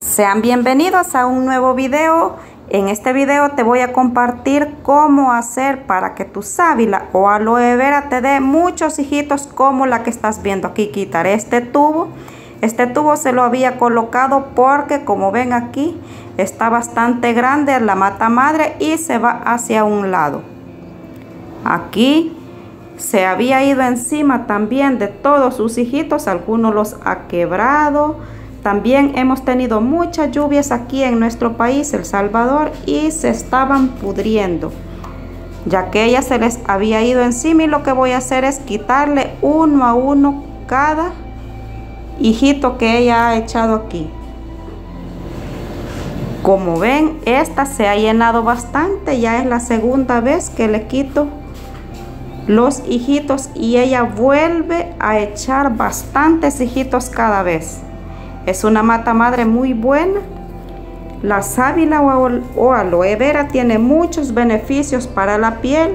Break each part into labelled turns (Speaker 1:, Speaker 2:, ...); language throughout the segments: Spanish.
Speaker 1: Sean bienvenidos a un nuevo video. En este video te voy a compartir cómo hacer para que tu sábila o aloe vera te dé muchos hijitos como la que estás viendo aquí. Quitaré este tubo. Este tubo se lo había colocado porque como ven aquí está bastante grande la mata madre y se va hacia un lado. Aquí se había ido encima también de todos sus hijitos, algunos los ha quebrado. También hemos tenido muchas lluvias aquí en nuestro país, El Salvador, y se estaban pudriendo, ya que ella se les había ido encima y lo que voy a hacer es quitarle uno a uno cada hijito que ella ha echado aquí. Como ven, esta se ha llenado bastante, ya es la segunda vez que le quito los hijitos y ella vuelve a echar bastantes hijitos cada vez. Es una mata madre muy buena. La sábila o aloe vera tiene muchos beneficios para la piel.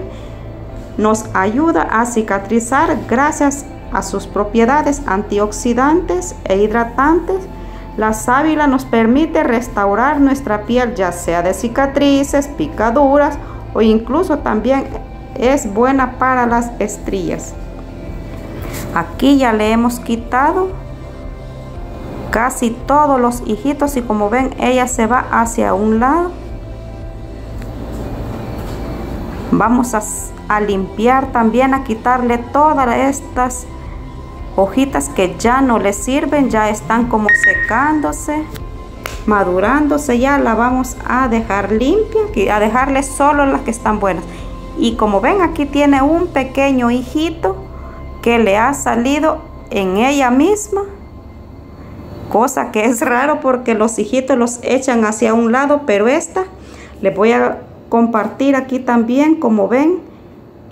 Speaker 1: Nos ayuda a cicatrizar gracias a sus propiedades antioxidantes e hidratantes. La sábila nos permite restaurar nuestra piel ya sea de cicatrices, picaduras o incluso también es buena para las estrías. Aquí ya le hemos quitado casi todos los hijitos y como ven ella se va hacia un lado. Vamos a, a limpiar también, a quitarle todas estas hojitas que ya no le sirven, ya están como secándose, madurándose, ya la vamos a dejar limpia, a dejarle solo las que están buenas. Y como ven aquí tiene un pequeño hijito que le ha salido en ella misma. Cosa que es raro porque los hijitos los echan hacia un lado, pero esta les voy a compartir aquí también, como ven,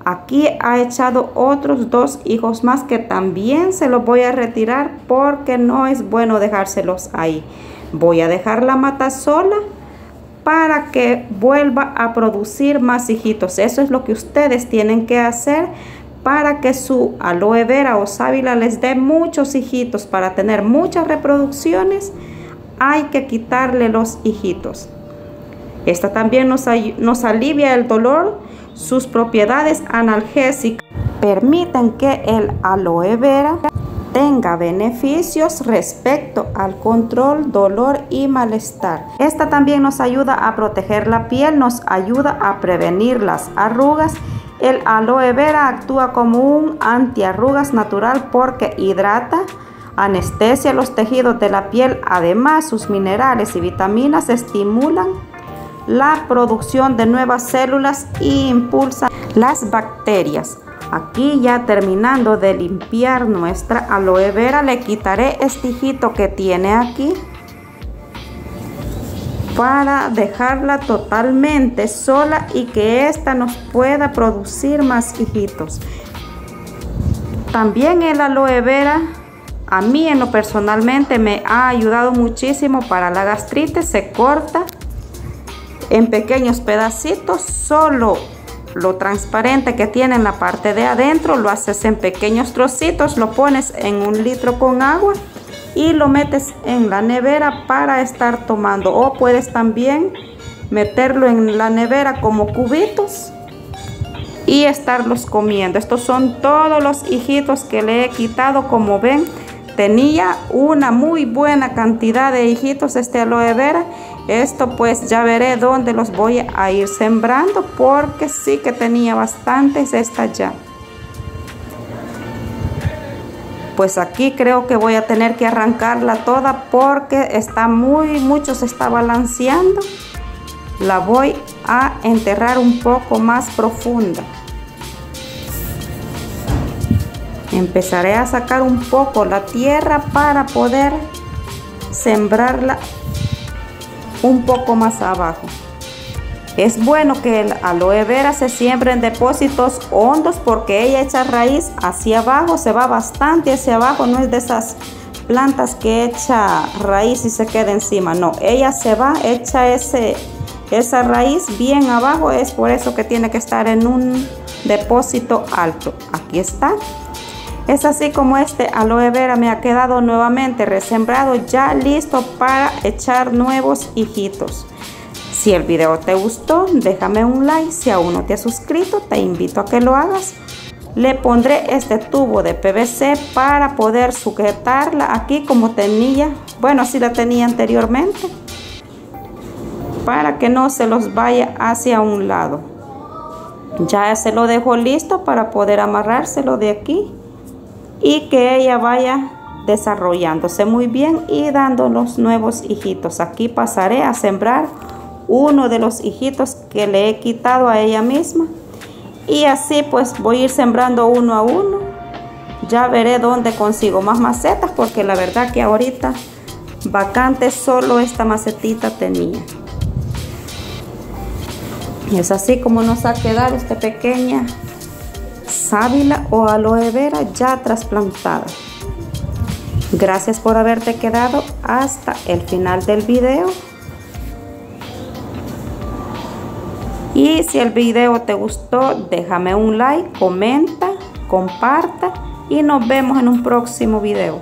Speaker 1: aquí ha echado otros dos hijos más que también se los voy a retirar porque no es bueno dejárselos ahí. Voy a dejar la mata sola para que vuelva a producir más hijitos. Eso es lo que ustedes tienen que hacer para que su aloe vera o sábila les dé muchos hijitos. Para tener muchas reproducciones hay que quitarle los hijitos. Esta también nos, alivia el dolor. Sus propiedades analgésicas permiten que el aloe vera tenga beneficios respecto al control, dolor y malestar. Esta también nos ayuda a proteger la piel, nos ayuda a prevenir las arrugas. El aloe vera actúa como un antiarrugas natural porque hidrata, anestesia los tejidos de la piel. Además, sus minerales y vitaminas estimulan la producción de nuevas células e impulsan las bacterias. Aquí ya terminando de limpiar nuestra aloe vera, le quitaré este hijito que tiene aquí para dejarla totalmente sola y que ésta nos pueda producir más hijitos. También el aloe vera a mí en lo personalmente me ha ayudado muchísimo para la gastritis. Se corta en pequeños pedacitos, solo lo transparente que tiene en la parte de adentro lo haces en pequeños trocitos, lo pones en un litro con agua y lo metes en la nevera para estar tomando o puedes también meterlo en la nevera como cubitos y estarlos comiendo. Estos son todos los hijitos que le he quitado como ven tenía una muy buena cantidad de hijitos este aloe vera esto pues ya veré dónde los voy a ir sembrando porque sí que tenía bastantes esta ya. Pues aquí creo que voy a tener que arrancarla toda porque está muy mucho se está balanceando. La voy a enterrar un poco más profunda. Empezaré a sacar un poco la tierra para poder sembrarla un poco más abajo es bueno que el aloe vera se siembre en depósitos hondos porque ella echa raíz hacia abajo, se va bastante hacia abajo, no es de esas plantas que echa raíz y se queda encima, no, ella se va, echa ese, esa raíz bien abajo, es por eso que tiene que estar en un depósito alto. Aquí está. Es así como este aloe vera me ha quedado nuevamente resembrado, ya listo para echar nuevos hijitos. Si el video te gustó, déjame un like. Si aún no te has suscrito, te invito a que lo hagas. Le pondré este tubo de PVC para poder sujetarla aquí como tenía. Bueno, así la tenía anteriormente. Para que no se los vaya hacia un lado. Ya se lo dejo listo para poder amarrárselo de aquí y que ella vaya desarrollándose muy bien y dando los nuevos hijitos. Aquí pasaré a sembrar uno de los hijitos que le he quitado a ella misma y así pues voy a ir sembrando uno a uno. Ya veré dónde consigo más macetas porque la verdad que ahorita vacante solo esta macetita tenía. Y es así como nos ha quedado esta pequeña sábila o aloe vera ya trasplantada. Gracias por haberte quedado hasta el final del video. Y si el video te gustó, déjame un like, comenta, comparta y nos vemos en un próximo video.